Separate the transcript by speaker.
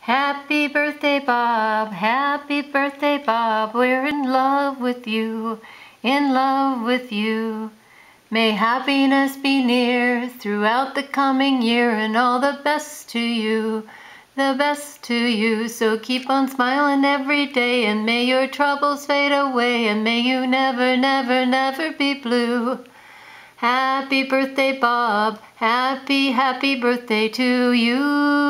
Speaker 1: Happy birthday, Bob. Happy birthday, Bob. We're in love with you, in love with you. May happiness be near throughout the coming year and all the best to you, the best to you. So keep on smiling every day and may your troubles fade away and may you never, never, never be blue. Happy birthday, Bob. Happy, happy birthday to you.